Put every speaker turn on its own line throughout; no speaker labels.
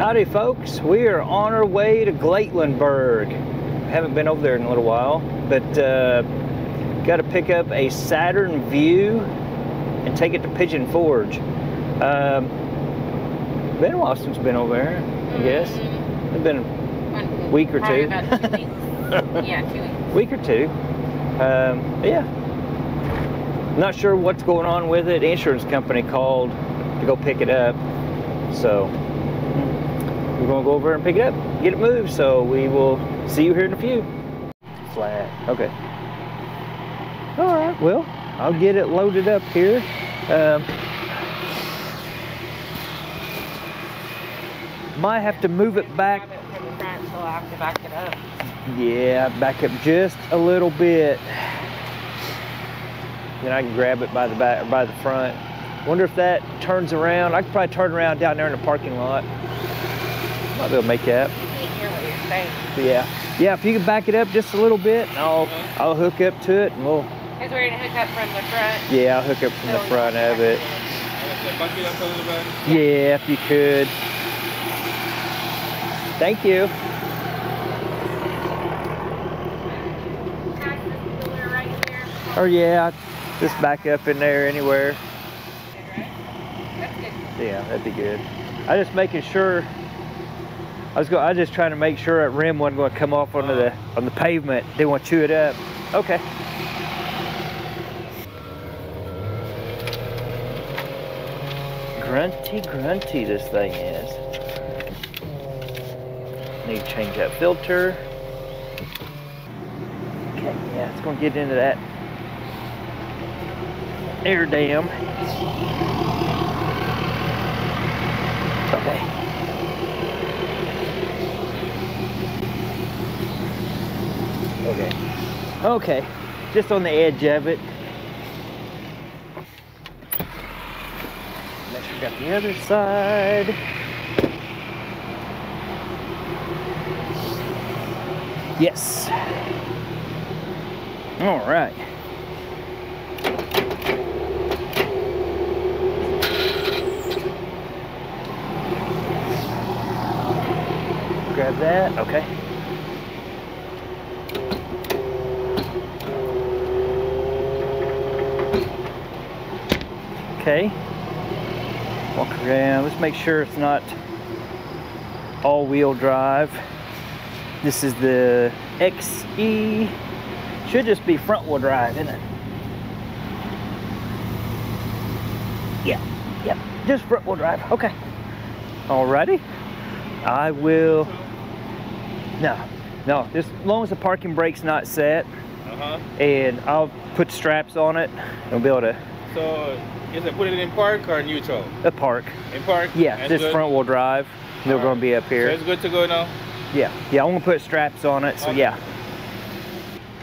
Howdy folks, we are on our way to Gatlinburg. Haven't been over there in a little while, but uh, got to pick up a Saturn Vue and take it to Pigeon Forge. Um, been a while since been over there, I guess.
Mm,
It's been a Week or two.
About two weeks. yeah, two weeks.
week or two. Um, yeah. Not sure what's going on with it. Insurance company called to go pick it up. So we're gonna go over and pick it up, get it moved. So we will see you here in a few. Flat. Okay. All right. Well, I'll get it loaded up here. Um, might have to move it back
Grab it from the front, so I'll have to back it up.
yeah, back up just a little bit. Then I can grab it by the back or by the front. Wonder if that turns around. I could probably turn around down there in the parking lot. Might be able to make that.
Can't hear what you're saying.
But yeah, yeah. If you could back it up just a little bit, I'll mm-hmm. I'll hook up to it and we'll
Because we're gonna hook up from the front.
yeah I'll hook up from the
so we
front of it.
it up a little bit.
Yeah, if you could. Thank you.
to- Access the cooler right there.
Or yeah, just back up in there anywhere.
Good, right? That's good.
Yeah, that'd be good. I'm just making sure. I was going. I was just trying to make sure that rim wasn't going to come off onto the on the pavement. They want to chew it up. Okay. Grunty, grunty, this thing is. Need to change that filter. Okay, yeah, it's going to get into that air dam. Okay. Okay. Okay. Just on the edge of it. Sure we got the other side. Yes. All right. Grab that. Okay. Okay. Walk around. Let's make sure it's not all-wheel drive. This is the XE. Should just be front-wheel drive, isn't it? Yeah. Yep. Just front-wheel drive. Okay. Alrighty. I will. No, no. Just as long as the parking brake's not set,
Uh huh.
and I'll put straps on it, and we'll be able to
So, is it put it in park or neutral?
uh, park.
In park?
Yeah,
That's
just
good?
front wheel drive. They're
Alright.
going to be up
So
here.
it's good to go now?
Yeah, yeah. I'm going to put straps on it. So
Okay.
yeah.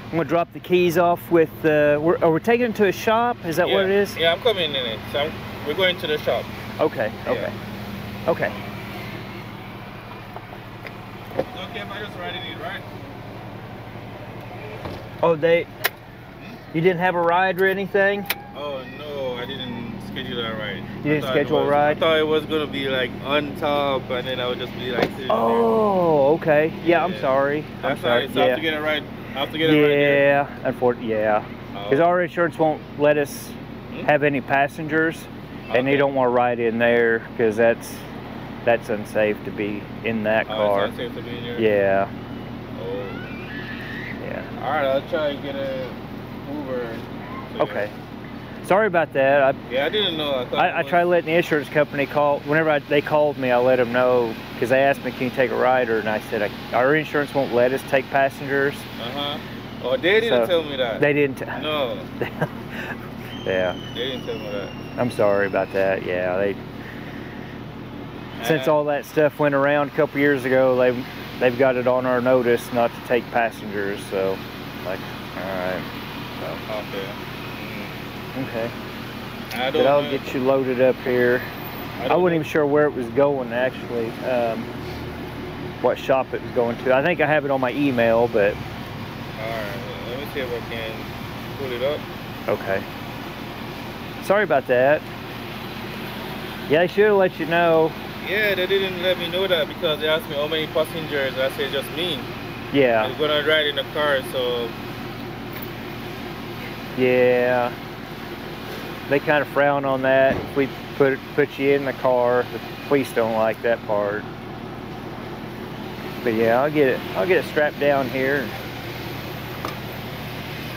I'm going to drop the keys off with. Uh, we're, are we taking it to a shop? Is that
yeah.
what it is?
Yeah, I'm coming in it. So I'm, we're going to the shop.
Okay. Okay. Okay.
It's okay if I just ride it, right?
Oh, they. You didn't have a ride or anything?
Oh no, I didn't schedule that ride.
You didn't
it
schedule a
was-
ride?
I thought it was gonna be like on top, and then I would just be like. sitting there.
Oh, okay. Yeah, I'm sorry. I'm
That's
sorry.
alright. So I have to get it right. I have to get a ride. there.
Yeah, unfortunately, yeah. Because
Oh.
our insurance won't let us
Hmm?
have any passengers, and they don't want to ride in there because that's that's unsafe to be in that
Oh,
car.
it's not safe to be in there.
Yeah,
Oh.
yeah.
All right, I'll try and get a Uber. So,
Okay. Sorry about that. I,
Yeah, I didn't know. I.
I, I tried letting the insurance company call. Whenever I, they called me, I let them know because they asked me, "Can you take a rider?" And I said, I, "Our insurance won't let us take passengers."
Uh huh. Oh, they didn't
So,
tell me that.
They didn't.
No,
yeah,
they didn't tell me that.
I'm sorry about that. Yeah, they since all that stuff went around a couple years ago, they've they've got it on our notice not to take passengers. So, like, all right,
Okay.
Okay.
I
But
don't.
I'll
know-
get you loaded up here. I,
don't
wasn't
know-
even sure where it was going actually. Um, what shop it was going to. I think I have it on my email, but
All right. Let me see if I can pull it up.
okay. Sorry about that. Yeah, they should have let you know.
Yeah, they didn't let me know that because they asked me how many passengers. I said just me.
Yeah.
I'm gonna ride in the car, so
Yeah. They kind of frown on that. If we put put you in the car, the police don't like that part. But yeah, I'll get it. I'll get it strapped down here.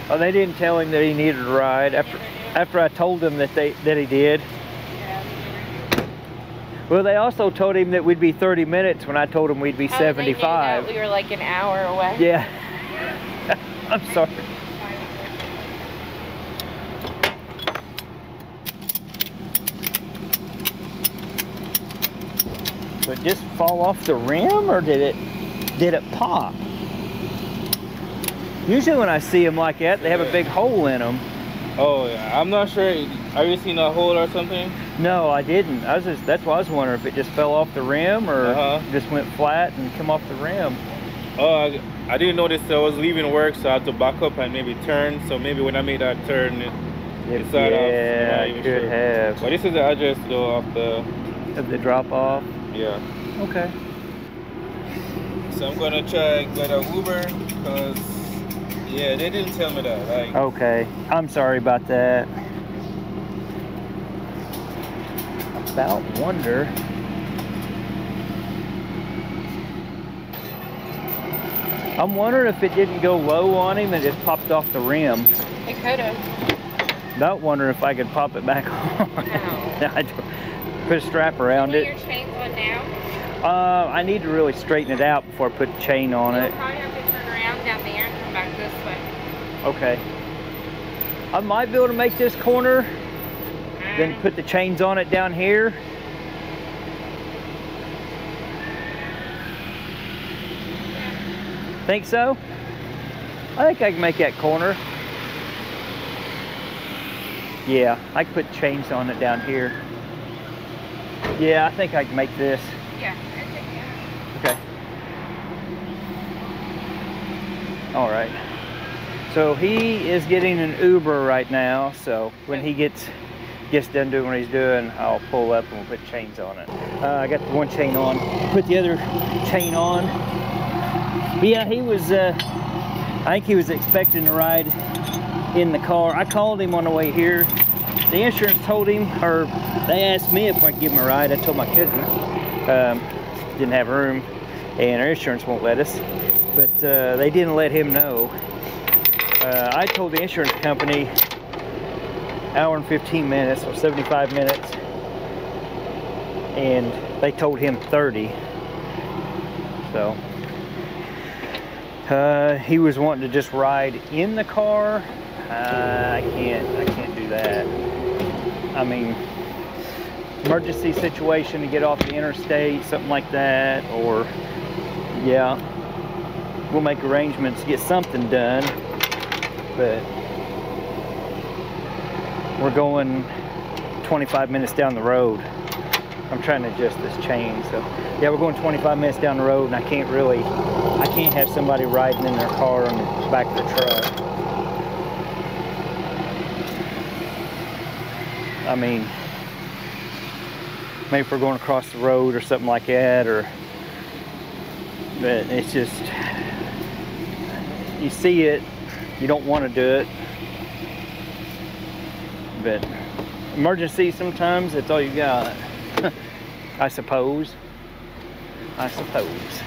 Oh, they didn't tell him that he needed a ride after after I told them that they that he did. Well, they also told him that we'd be 30 minutes when I told him we'd be
How did they know
75.
that? We were like an hour away.
Yeah. I'm sorry. So it just fall off the rim or did it did it pop? Usually when I see them like that, they have a big hole in them.
oh yeah, I'm not sure. Have you seen a hole or something?
No, I didn't. I was just that's why I was wondering if it just fell off the rim or
Uh-huh.
just went flat and come off the rim.
Oh, I, I didn't notice I was leaving work, so I had to back up and maybe turn. So maybe when I made that turn, it,
It-
It's not off,
yeah, could
sure.
have.
but this is the address though of the
Of the drop off.
Yeah.
Okay.
So I'm gonna try get a Uber because yeah, they didn't tell me that. Like
Okay. I'm sorry about that. About wonder. I'm wondering if it didn't go low on him and just popped off the rim.
It could have.
Not wondering if I could pop it back on.
No.
I don't- Put a strap around
Put
it.
your chains on now.
Uh, I need to really straighten it out before I put the chain on
You'll
it.
probably have to turn around down there and come back this way.
Okay. I might be able to make this corner, then
Mm.
put the chains on it down here. Think so? I think I can make that corner. Yeah, I can put chains on it down here. Yeah, I think I can make this.
Yeah, I think yeah.
Okay. All right. So he is getting an Uber right now. So when he gets gets done doing what he's doing, I'll pull up and we'll put chains on it. Uh, I got the one chain on. Put the other chain on. But yeah, he was. Uh, I think he was expecting to ride in the car. I called him on the way here. The insurance told him, or they asked me if I could give him a ride. I told my cousin. Um, didn't have room, and our insurance won't let us. But uh, they didn't let him know. Uh, I told the insurance company hour and 15 minutes, or 75 minutes, and they told him 30. So uh, he was wanting to just ride in the car. Uh, I can't. I can't do that. I mean, emergency situation to get off the interstate, something like that, or yeah, we'll make arrangements to get something done. But we're going 25 minutes down the road. I'm trying to adjust this chain, so yeah, we're going 25 minutes down the road, and I can't really, I can't have somebody riding in their car on the back of the truck. I mean, maybe if we're going across the road or something like that, or but it's just you see it, you don't want to do it, but emergency sometimes it's all you got. I suppose. I suppose.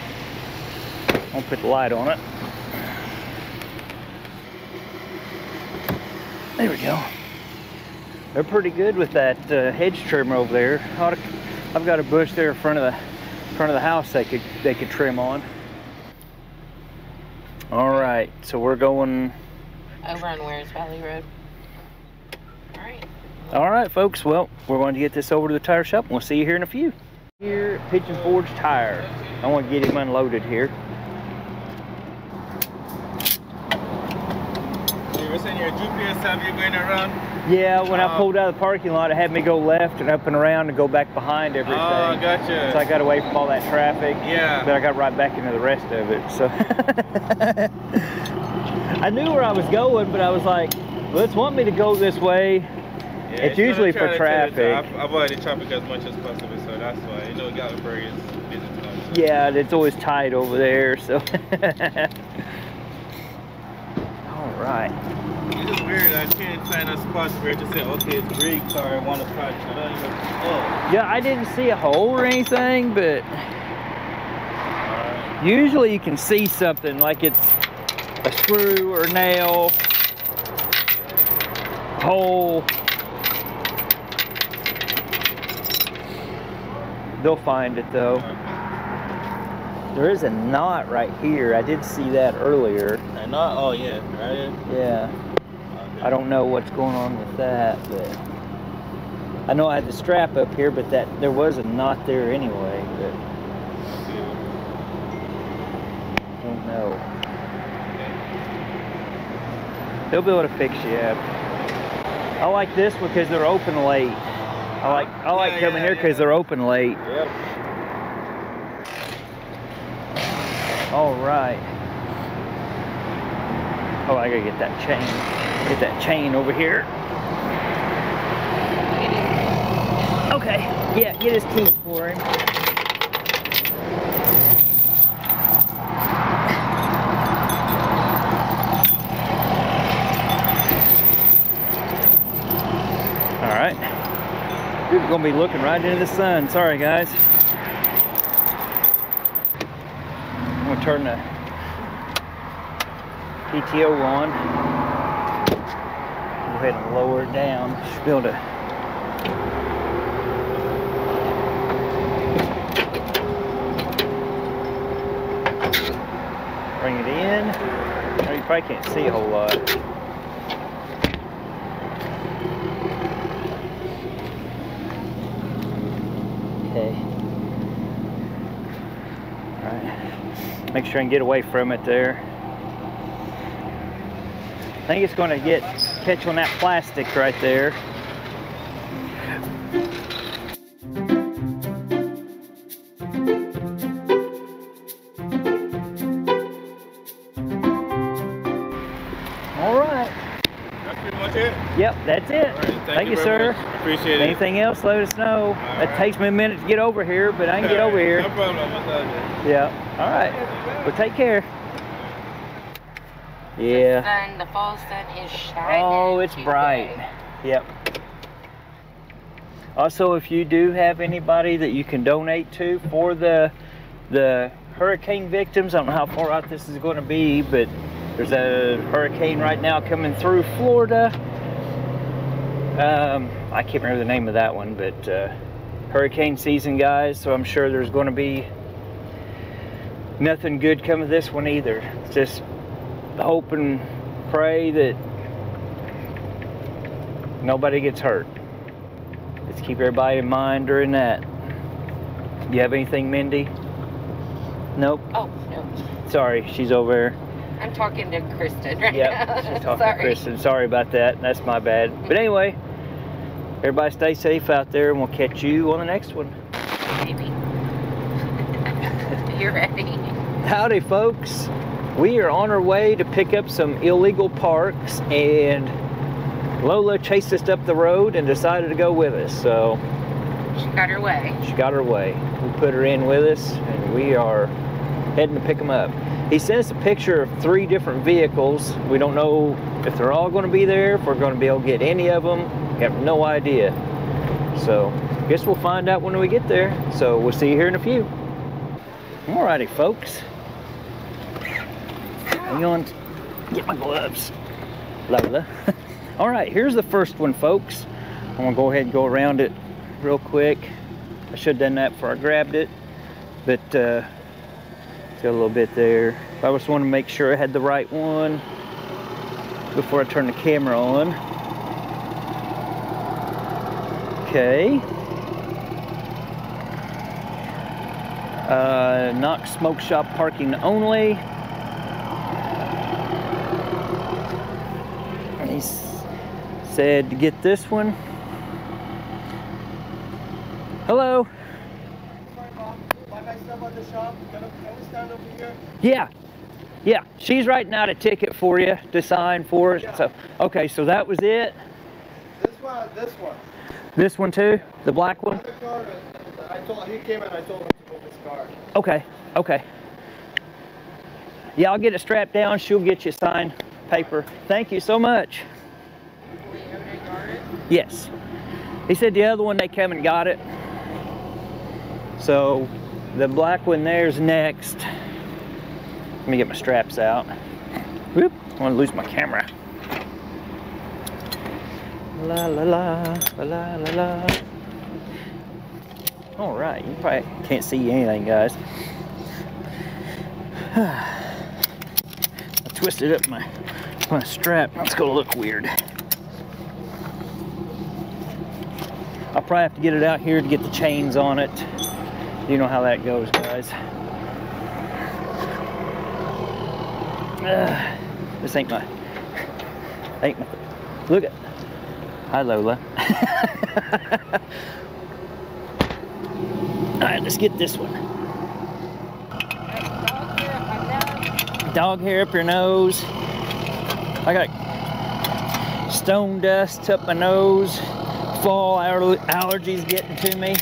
I'll put the light on it. There we go. They're pretty good with that uh, hedge trimmer over there. I've got a bush there in front of the front of the house they could they could trim on. All right, so we're going.
Over on Wears Valley Road. All right.
All right, folks. Well, we're going to get this over to the tire shop, and we'll see you here in a few. Here, at Pigeon Forge Tire. I want to get him unloaded here.
you were saying your GPS have you going around?
Yeah, when I
Uh,
pulled out of the parking lot, it had me go left and up and around and go back behind everything.
Oh, gotcha.
So I got away from all that traffic.
Yeah.
But I got right back into the rest of it. So I knew where I was going, but I was like, well, it's wanting me to go this way.
Yeah,
It's usually for
try to- to-
traffic.
to avoid the traffic as much as possible. So so that's why. You know, Gatlinburg is busy tonight.
Yeah, it's always tight over there, so. All right.
Just weird. I can't find a spot where to say, okay, it's rigged or I want to touch. I don't even. Oh.
Yeah, I didn't see a hole or anything, but
Alright.
usually you can see something like it's a screw or nail, hole. They'll find it though. There is a knot right here. I did see that earlier.
A knot? oh yeah, right?
Yeah. I don't know what's going on with that, but I know I had the strap up here, but that there was a knot there anyway, but I don't know. They'll be able to fix you up. I like this one because they're open late. I like I like
Yeah,
coming
yeah,
here because
yeah.
they're open late.
Yep.
All right. Oh, I gotta get that chain. Get that chain over here. Okay. Yeah, get his teeth for him. All right. We're gonna be looking right into the sun. Sorry, guys. I'm gonna turn the PTO on. And lower it down. Should to. Bring it in. Oh, you probably can't see a whole lot. Okay. Alright. Make sure can get away from it there. I think it's going to get catch on that plastic right there. All right.
That's pretty much it.
Yep, that's it.
All right, thank,
Thank you,
very
sir.
much. Appreciate it.
Anything else, let us know. It
right.
takes me a minute to get over here, but I can get over here.
No problem.
Yeah. All right. Well, take care. Yeah.
The sun, the fall sun is shining.
Oh, it's
today.
bright. Yep. Also, if you do have anybody that you can donate to for the the hurricane victims, I don't know how far out this is going to be, but there's a hurricane right now coming through Florida. Um, I can't remember the name of that one, but uh, hurricane season, guys. So I'm sure there's going to be nothing good coming this one either. It's just hope and pray that nobody gets hurt. Let's keep everybody in mind during that. You have anything, Mindy? Nope.
Oh, no.
Sorry, she's over there.
I'm talking to Kristen right
Yep,
now.
she's talking
Sorry.
to Kristen. Sorry about that. That's my bad. But anyway, everybody stay safe out there, and we'll catch you on the next one.
Maybe. You're ready.
Howdy, folks. We are on our way to pick up some illegal parks, and Lola chased us up the road and decided to go with us. So
She got her way.
she got her way. We put her in with us, and we are heading to pick them up. He sent us a picture of three different vehicles. We don't know if they're all going to be there, if we're going to be able to get any of them. We have no idea. So, guess we'll find out when we get there. So, we'll see you here in a few. Alrighty, folks. Hang on, get my gloves. Lola. All right, here's the first one, folks. I'm gonna go ahead and go around it real quick. I should have done that before I grabbed it, but uh, got a little bit there. I just want to make sure I had the right one before I turn the camera on. Okay. Uh, Knox Smoke Shop parking only. He s- said to get this one. Hello.
Like I step on the shop, can I, can we stand over here?
Yeah. Yeah. She's writing out a ticket for you to sign for it. So, okay, so that was it.
This one, this one.
This one too? The black one?
I told he came and I told him to move his car.
Okay, okay. Yeah, I'll get it strapped down. She'll get you signed paper. Thank you so much. Yes. He said the other one they come and got it. So the black one there's next. Let me get my straps out. Whoop, I want to lose my camera. La la la, la la la la. All right, you probably can't see anything, guys. I twisted up my my strap. That's gonna look weird. Probably have to get it out here to get the chains on it. You know how that goes, guys. Ugh, this ain't my, ain't my, look at, hi Lola. All right, let's get this one. Dog hair up your nose. I got stone dust up my nose. Fall aller- allergies getting to me.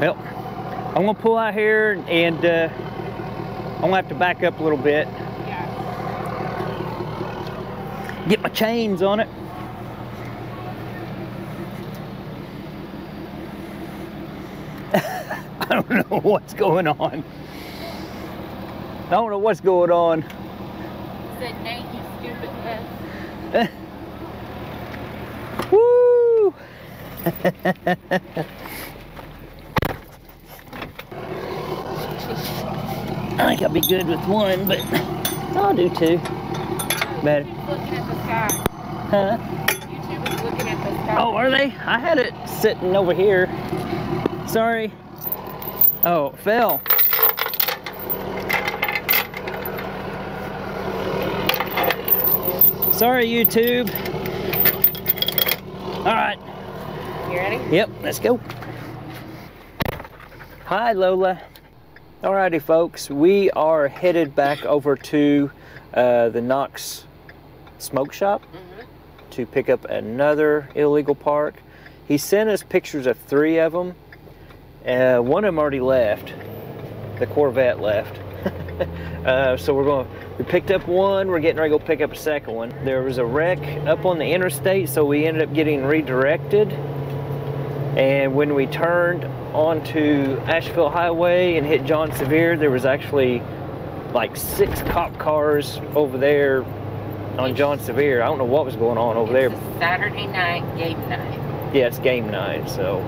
Well, I'm gonna pull out here and uh, I'm gonna have to back up a little bit. Get my chains on it. I don't know what's going on. I don't know what's going on.
Said Nate, you stupid
I think I'll be good with one, but I'll do two. Better.
Looking at the sky.
Huh?
YouTube is looking at the sky.
Oh, are they? I had it sitting over here. Sorry. Oh, it fell. Sorry, YouTube. All right.
You ready?
Yep, let's go. Hi, Lola. Alrighty, folks, we are headed back over to uh, the Knox Smoke Shop to pick up another illegal park. He sent us pictures of three of them. Uh, one of them already left. The Corvette left. uh, so we're going. We picked up one. We're getting ready to go pick up a second one. There was a wreck up on the interstate, so we ended up getting redirected. And when we turned onto Asheville Highway and hit John Sevier, there was actually like six cop cars over there on John Sevier. I don't know what was going on over there.
It's a Saturday night game night.
Yeah, it's game night. So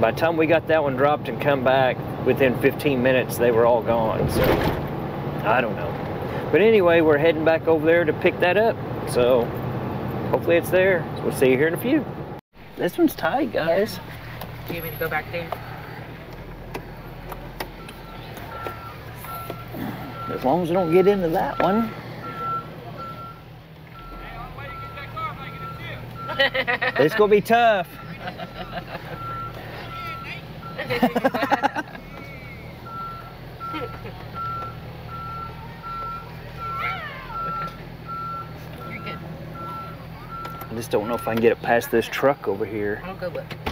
by the time we got that one dropped and come back, within 15 minutes, they were all gone. So I don't know. But anyway, we're heading back over there to pick that up. So hopefully it's there. We'll see you here in a few. This one's tight, guys.
Do you want me to go back there?
As long as we don't get into that one. It's gonna be tough. I just don't know if I can get it past this truck over here.
I'll go look.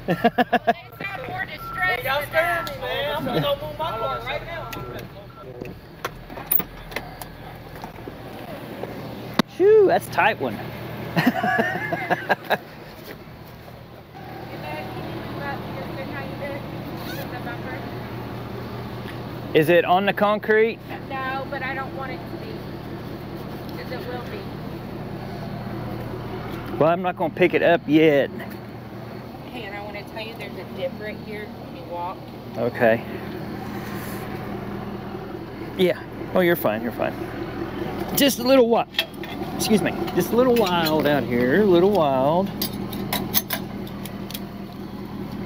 It's not more distressed
Y'all scaring me, man. I'm gonna go move my car right now.
Shoo, that's a tight one. Is it on the concrete?
No, but I don't want it to be. Because it will be.
Well, I'm not gonna pick it up yet.
Hey, and I want to tell you there's a dip right here when you walk.
Okay. Yeah. Oh, you're fine. You're fine. just a little what? Excuse me, just a little wild out here, a little wild.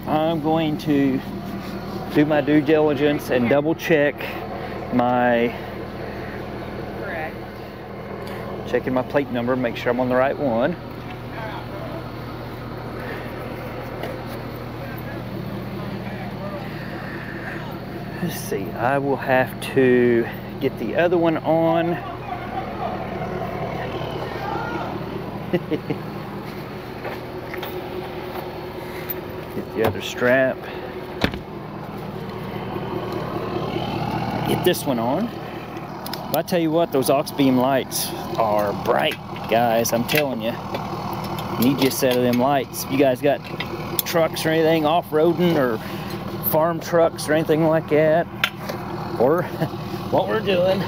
I'm going to do my due diligence and double check my
Correct.
checking my plate number, make sure I'm on the right one. Let's see, I will have to get the other one on. get the other strap. Get this one on. But I tell you what, those aux beam lights are bright, guys. I'm telling you. Need you a set of them lights. You guys got trucks or anything off-roading or farm trucks or anything like that, or what we're doing,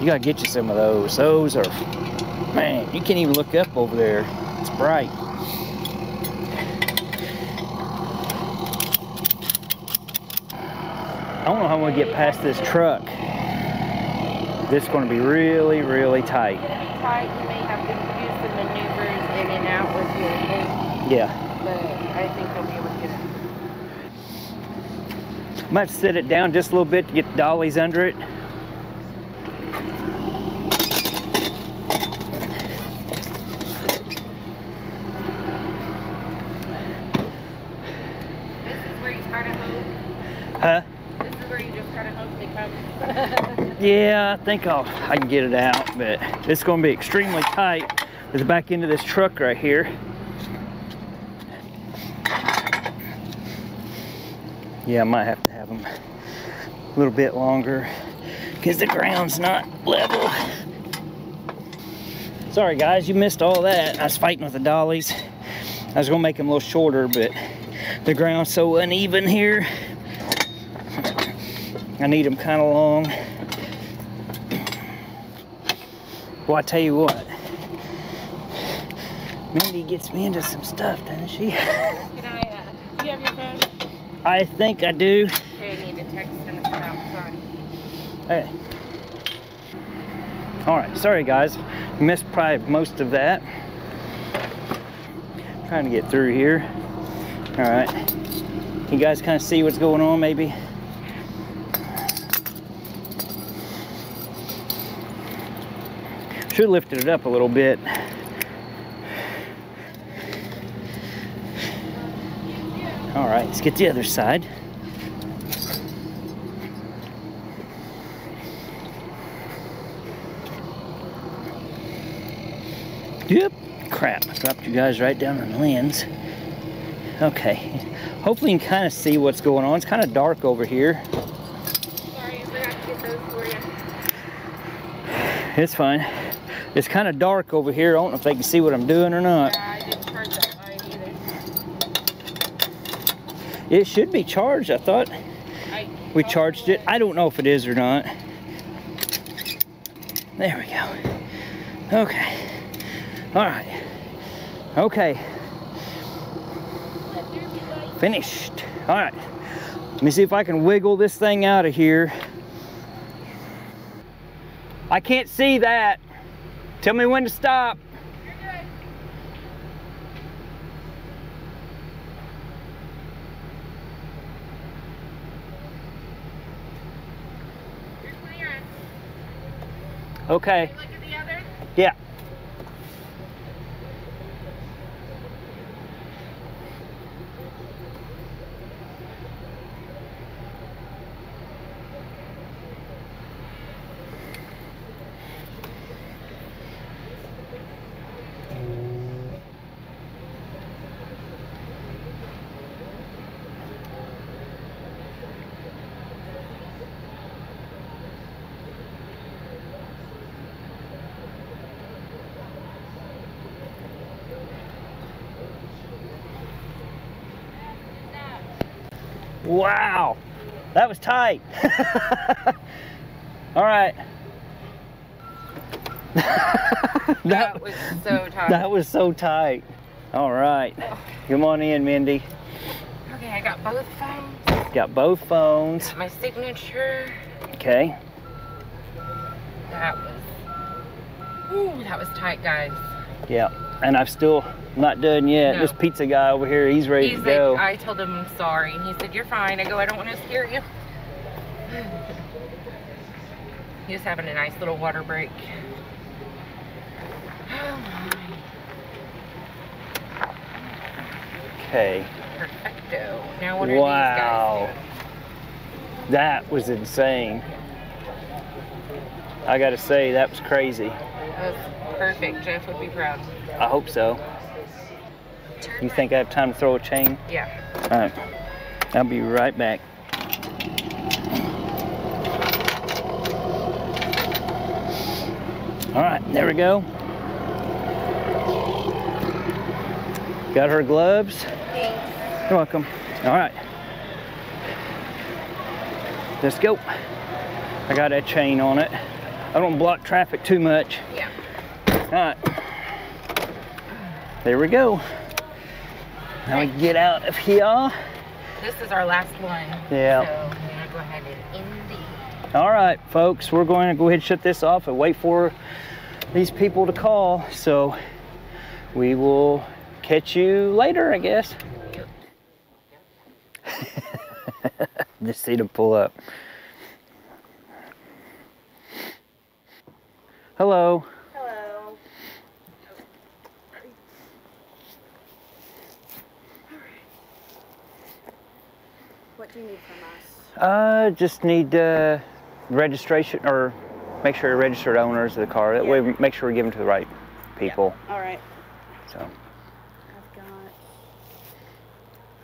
you gotta get you some of those. Those are, man, you can't even look up over there. It's bright. I don't know how I'm gonna get past this truck. This is gonna be really, really tight.
Tight, you may have to do some maneuvers in and out with your head,
Yeah.
but I think you'll be able to get it.
Might set it down just a little bit to get the dollies under it.
This is where you kind of hope.
Huh?
This is where you just kind of hope they come.
Yeah, I think I'll I can get it out, but it's gonna be extremely tight at the back end of this truck right here. Yeah, I might have to have them a little bit longer because the ground's not level. Sorry guys, you missed all that. I was fighting with the dollies. I was gonna make them a little shorter, but the ground's so uneven here. I need them kind of long. Well, I tell you what, Mindy gets me into some stuff, doesn't she?
I, uh, do you have your phone?
I think I do.
Okay, I need to text him about sorry.
Hey. All right, sorry guys, missed probably most of that. Trying to get through here. All right, you guys kind of see what's going on, maybe? Should have lifted it up a little bit. All right, let's get the other side. Yep. Crap. I dropped you guys right down on the lens. Okay. Hopefully you can kind of see what's going on. It's kind of dark over here.
Sorry, I forgot to get those for you.
It's fine. It's kind of dark over here. I don't know if they can see what I'm doing or not.
Yeah, I didn't charge that light either.
It should be charged, I thought.
I,
We charged it. I don't know if it is or not. There we go. Okay. All right. Okay. Finished. All right. Let me see if I can wiggle this thing out of here. I can't see that. Tell me when to stop. Okay.
Look at the other.
Yeah. Wow. That was tight. All right. that,
That was so tight.
that was so tight. All right. Come on in, Mindy.
Okay, I got both phones.
Got both phones.
My signature.
Okay.
That was Ooh, that was tight, guys.
Yeah. And I've still not done yet.
No.
This pizza guy over here, he's ready
He's
to
like,
go.
I told him I'm sorry, and he said, "You're fine." I go, "I don't want to scare you." he was having a nice little water break.
Oh, okay.
Perfecto. Now what are
Wow.
these guys
That was insane. I gotta say, that was crazy.
That was perfect. Jeff would be proud.
I hope so. You think I have time to throw a chain?
Yeah.
All right. I'll be right back. All right, there we go. Got her gloves. Thanks. You're welcome. All right. Let's go. I got that chain on it. I don't block traffic too much.
Yeah.
All right. There we go. Now we get out of here.
This is our last one.
Yeah.
So I'm gonna go ahead and end the.
All right, folks, we're going to go ahead and shut this off and wait for these people to call. So we will catch you later, I guess. Just see them pull up. Hello.
What do you need from us?
Uh, just need uh, registration or make sure you're registered owners of the car. That way, we make sure we give them to the right people.
All right.
So.
I've got.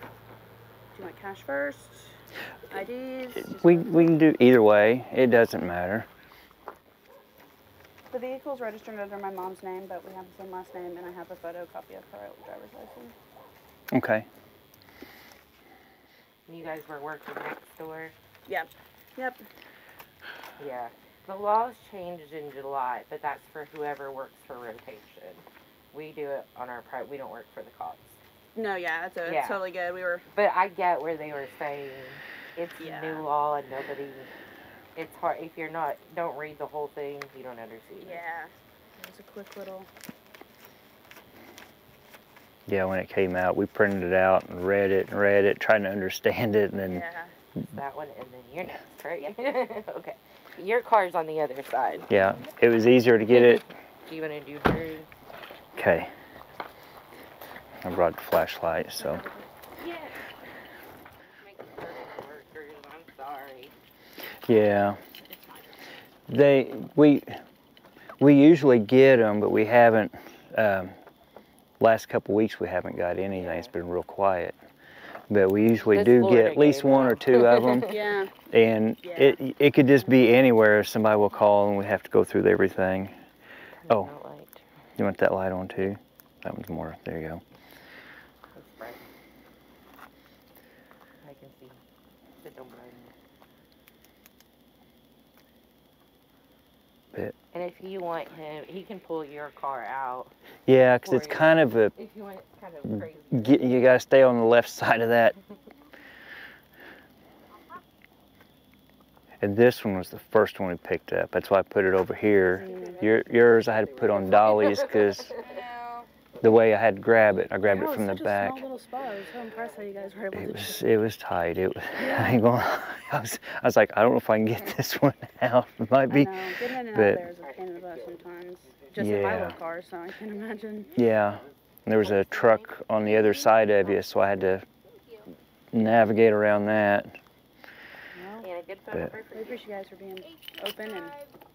Do you want cash first? IDs? Just-
We, we can do either way. It doesn't matter.
The vehicle's registered under my mom's name, but we have the same last name, and I have a photocopy of her driver's license.
Okay.
You guys were working next door.
Yep. Yep.
Yeah. The laws changed in July, but that's for whoever works for rotation. We do it on our part. We don't work for the cops.
No, yeah, a,
Yeah.
it's totally good. We were.
But I get where they were saying it's
Yeah.
new law and nobody. It's hard if you're not don't read the whole thing. You don't understand.
Yeah. It was a quick little.
Yeah, when it came out, we printed it out and read it and read it, trying to understand it, and then
Yeah.
That one and then you're next, right? okay. Your car's on the other side.
yeah, it was easier to get it.
Do you want to do hers?
Okay. I brought the flashlight, so
Yeah. Making furniture workers. I'm sorry.
yeah. They we we usually get them, but we haven't. Um, last couple weeks we haven't got anything. It's been real quiet. But we usually
This
do
Florida
get at least
gave
one or two of them.
Yeah.
And
Yeah.
it it could just be anywhere. Somebody will call and we have to go through everything. Oh. You want that light on too? That one's more. There you go.
That's bright. I can see. But don't brighten it.
Bit.
And if you want him, he can pull your car out.
Yeah, 'cause
For
it's
you.
kind of a
If you want, it's kind of crazy.
get, you gotta stay on the left side of that. And this one was the first one we picked up. That's why I put it over here. Your, yours I had to put on dollies because the way I had to grab it, I grabbed it from the back.
Small. I was so impressed how you guys were able
It was it was tight. It was. I ain't gonna. I was. I was like, I don't know if I can get this one out. It might be.
know. Getting in
but-
there is a pain in the butt sometimes. Just in my
Yeah.
little car, so I can imagine.
Yeah. And there was a truck on the other side of you, so I had to navigate around that.
Well,
And a good
But-
photographer.
I appreciate you guys for being open and
That's
ready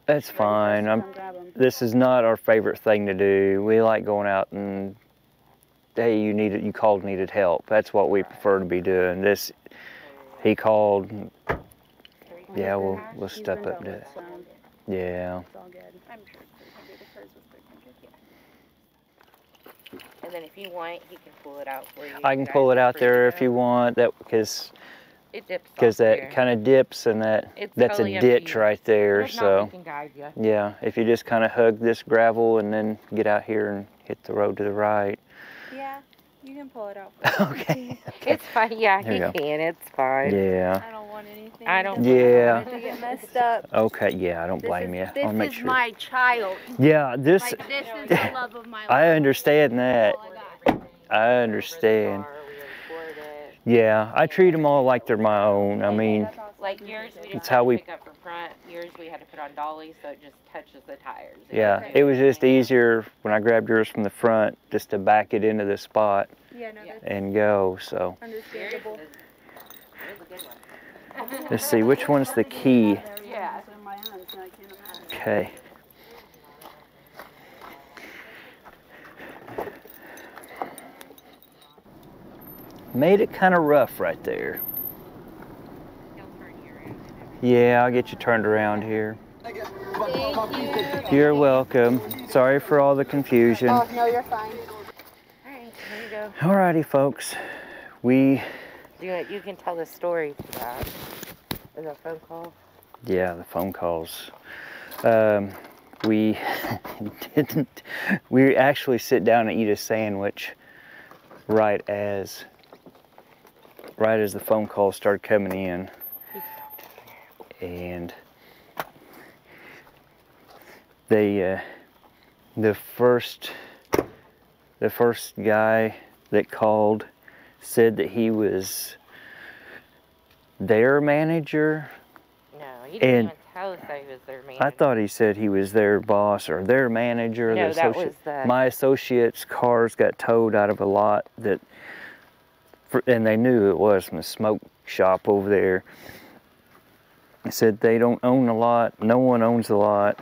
for us to
fine. I'm.
come grab 'em.
This is not our favorite thing to do. We like going out and. Hey, you needed. You called, needed help. That's what we prefer to be doing. This. He called. Yeah, we'll we'll step up to
going,
it.
So
Yeah.
it's all good. I'm sure it's 300. Hers was 300.
And then if you want, he can pull it out for you.
I can pull it out there if you want. That because
It dips
because that kind of dips and that
It's
that's
totally
a ditch
you.
right there.
If
So
we guide you.
yeah, if you just kind of hug this gravel and then get out here and hit the road to the right.
Yeah, you can pull it out.
okay. okay.
It's fine. Yeah,
There
he
you go.
can. It's fine.
Yeah.
I don't want anything anything.
I don't-
Yeah.
To get messed up.
Okay, yeah, I don't
This
blame
is,
you.
This
I'll make
is
sure.
my child.
Yeah, this
Like this is the love of my life.
I understand that.
I
understand.
We record it.
Yeah, I treat them all like they're my own. I mean,
Like yours, we
It's how we-
pick up from front. Yours, we had to put on dolly, so it just touches the tires.
yeah, it was just easier when I grabbed yours from the front just to back it into the spot
Yeah, no,
Yeah.
and go. So
understandable.
is, yours is a good one.
Let's see, which one's the key?
Yeah.
It's in my hands, and I can't imagine.
Okay. Made it kind of rough right there. Yeah, I'll get you turned around here.
Thank you.
You're welcome. Sorry for all the confusion.
Oh, no, you're fine.
Alright, here you go.
Alrighty, folks. We,
You, you can tell the story to that. Is that a phone call?
yeah, the phone calls. Um, we didn't, we actually sit down and eat a sandwich right as, right as the phone calls started coming in. And they, uh, the first, the first guy that called said that he was their manager.
No, he didn't
And-
even tell us that he was their manager.
I thought he said he was their boss or their manager.
No,
the
that was the-
My associate's cars got towed out of a lot that, and they knew it was from the smoke shop over there. They said they don't own the lot. No one owns the lot.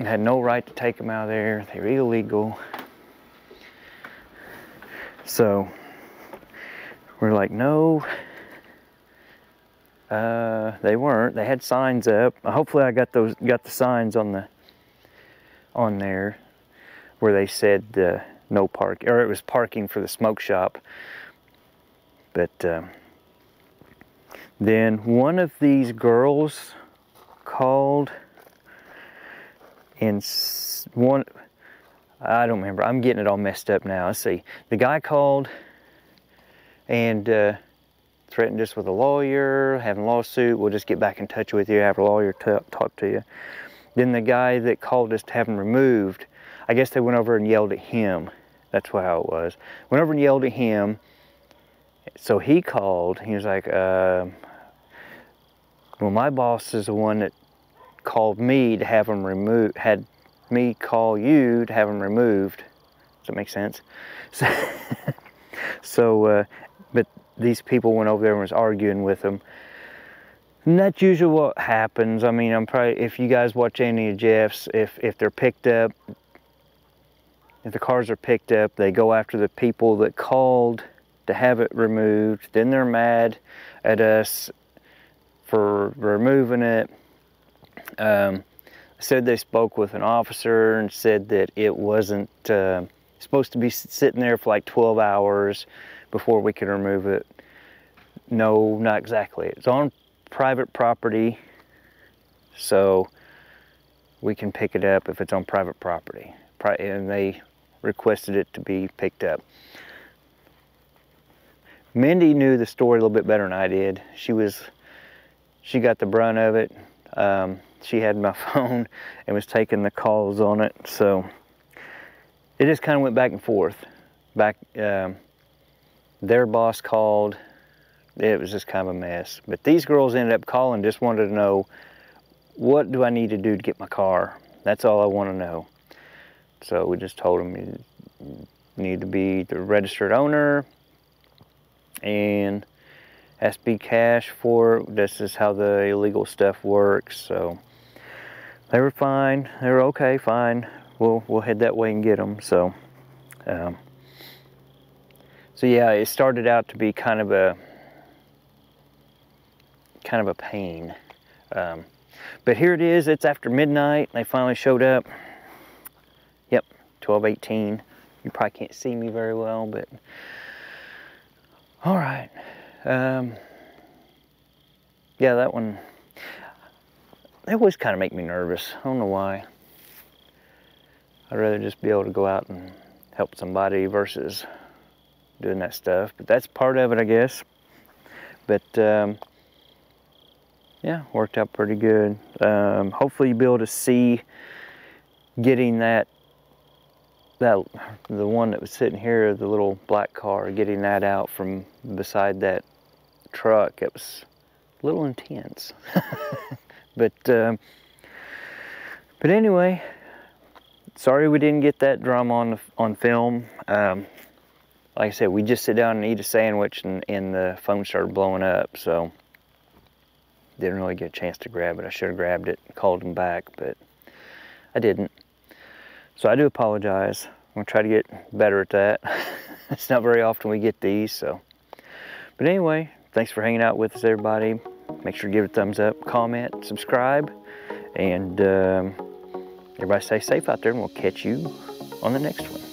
Had no right to take them out of there. They're illegal. So we're like, no, uh, they weren't. They had signs up. Hopefully, I got those got the signs on the on there where they said uh, no park or it was parking for the smoke shop. But um, then one of these girls called and one I don't remember. I'm getting it all messed up now. Let's see. The guy called and. Uh, threatened us with a lawyer, having a lawsuit. We'll just get back in touch with you, have a lawyer talk to you. Then the guy that called us to have him removed, I guess they went over and yelled at him. That's how it was. Went over and yelled at him. So he called. He was like, uh, "Well, my boss is the one that called me to have him removed. Had me call you to have him removed." Does that make sense? So, so uh, these people went over there and was arguing with them. And that's usually what happens. I mean, I'm probably if you guys watch any of Jeff's, if if they're picked up, if the cars are picked up, they go after the people that called to have it removed. Then they're mad at us for removing it. Um, said they spoke with an officer and said that it wasn't uh, supposed to be sitting there for like 12 hours before we could remove it. No, not exactly. It's on private property, so we can pick it up if it's on private property. And they requested it to be picked up. Mindy knew the story a little bit better than I did. She was, she got the brunt of it. Um, she had my phone and was taking the calls on it. So it just kind of went back and forth. Back, um, their boss called. It was just kind of a mess. But these girls ended up calling, just wanted to know what do I need to do to get my car. That's all I want to know. So we just told them you need to be the registered owner and be cash for. This is how the illegal stuff works. So they were fine. They were okay, fine. We'll we'll head that way and get them. So. Um, so yeah, it started out to be kind of a kind of a pain. Um, but here it is. It's after midnight. They finally showed up. Yep, 12:18. You probably can't see me very well, but all right. Um, yeah, that one. They always kind of make me nervous. I don't know why. I'd rather just be able to go out and help somebody versus doing that stuff. But that's part of it, I guess. But um, yeah, worked out pretty good. Um, hopefully you'll be able to see getting that that the one that was sitting here, the little black car, getting that out from beside that truck. It was a little intense, but um, but anyway, sorry we didn't get that drum on on film. Um, like I said, we just sit down and eat a sandwich, and, and the phone started blowing up. So didn't really get a chance to grab it. I should have grabbed it called him back, but I didn't. So I do apologize. I'm gonna try to get better at that. it's not very often we get these, so. But anyway, thanks for hanging out with us, everybody. Make sure to give it a thumbs up, comment, subscribe, and um, everybody stay safe out there, and we'll catch you on the next one.